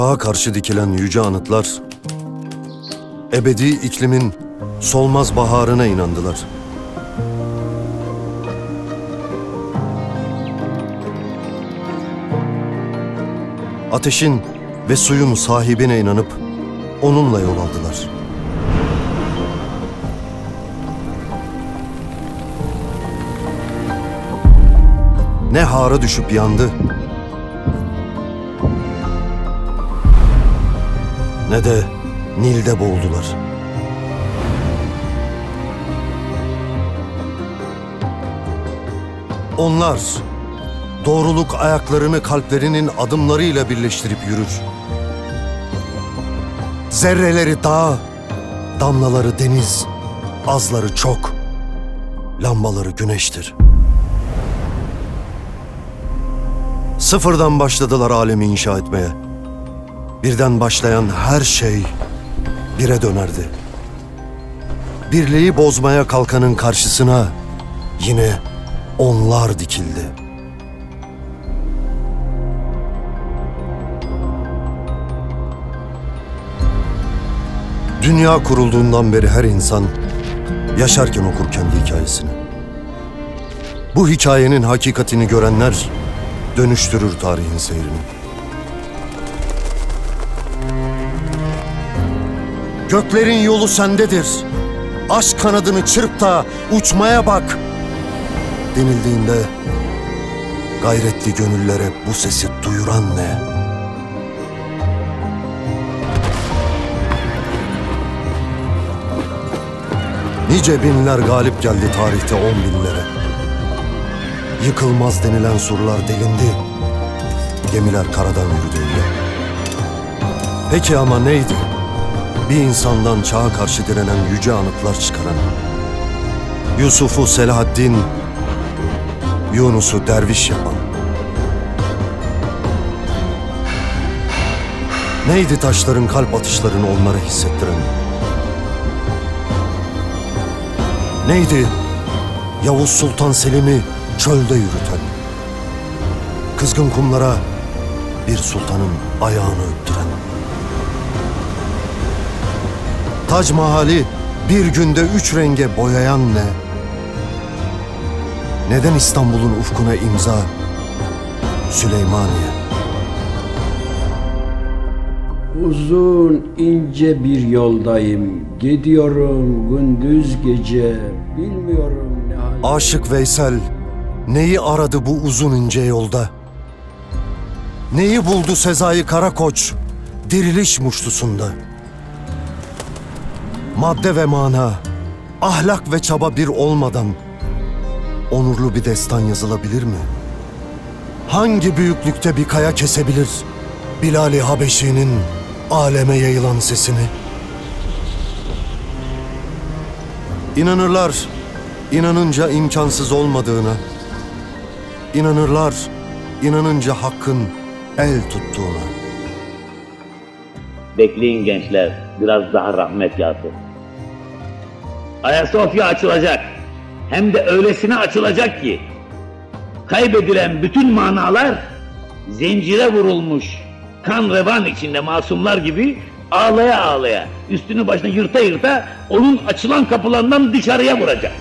Çağa karşı dikilen yüce anıtlar, ebedi iklimin solmaz baharına inandılar. Ateşin ve suyun sahibine inanıp onunla yol aldılar. Ne hara düşüp yandı, ne de Nil'de boğuldular. Onlar doğruluk ayaklarını kalplerinin adımlarıyla birleştirip yürür. Zerreleri dağ, damlaları deniz, azları çok, lambaları güneştir. Sıfırdan başladılar alemi inşa etmeye. Birden başlayan her şey bire dönerdi. Birliği bozmaya kalkanın karşısına yine onlar dikildi. Dünya kurulduğundan beri her insan yaşarken okur kendi hikayesini. Bu hikayenin hakikatini görenler dönüştürür tarihin seyrini. Göklerin yolu sendedir. Aşk kanadını çırp da uçmaya bak. Denildiğinde gayretli gönüllere bu sesi duyuran ne? Nice binler galip geldi tarihte on binlere. Yıkılmaz denilen surlar delindi. Gemiler karadan yürüdüğünde. Peki ama neydi? Bir insandan çağa karşı direnen yüce anıtlar çıkaran. Yusuf'u Selahaddin, Yunus'u derviş yapan. Neydi taşların kalp atışlarını onlara hissettiren? Neydi Yavuz Sultan Selim'i çölde yürüten? Kızgın kumlara bir sultanın ayağını öptüren. Tac Mahal'i bir günde üç renge boyayan ne? Neden İstanbul'un ufkuna imza Süleymaniye? Uzun ince bir yoldayım. Gidiyorum gündüz gece. Bilmiyorum ne hal. Aşık Veysel neyi aradı bu uzun ince yolda? Neyi buldu Sezai Karakoç diriliş muştusunda? Madde ve mana, ahlak ve çaba bir olmadan onurlu bir destan yazılabilir mi? Hangi büyüklükte bir kaya kesebilir Bilal-i Habeşi'nin aleme yayılan sesini? İnanırlar inanınca imkansız olmadığına. İnanırlar inanınca hakkın el tuttuğuna. Bekleyin gençler, biraz daha rahmet yağsın. Ayasofya açılacak. Hem de öylesine açılacak ki kaybedilen bütün manalar zincire vurulmuş kan revan içinde masumlar gibi ağlaya ağlaya üstünü başına yırta yırta onun açılan kapılarından dışarıya vuracak.